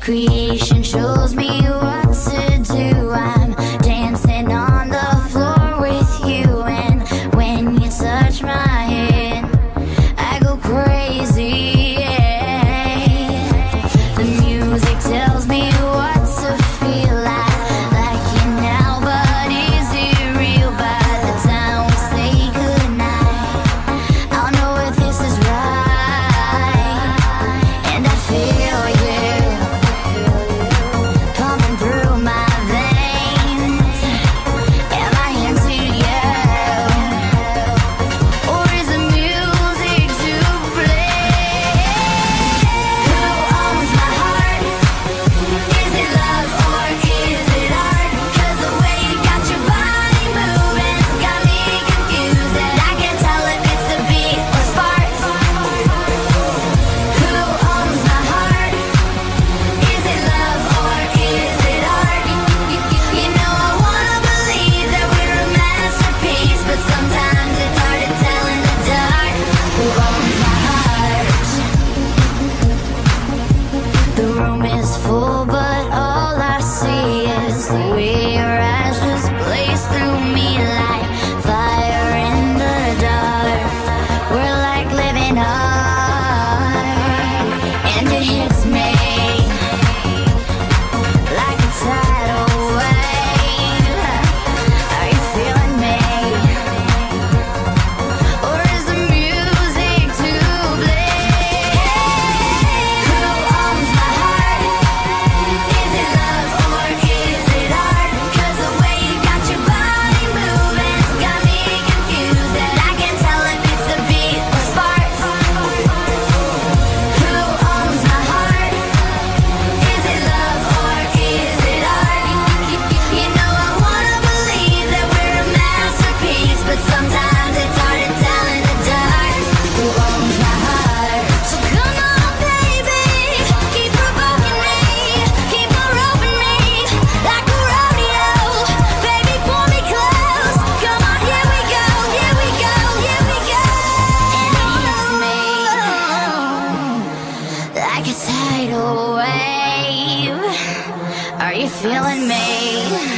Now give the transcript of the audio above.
Creation shows me what to do. I you feeling me?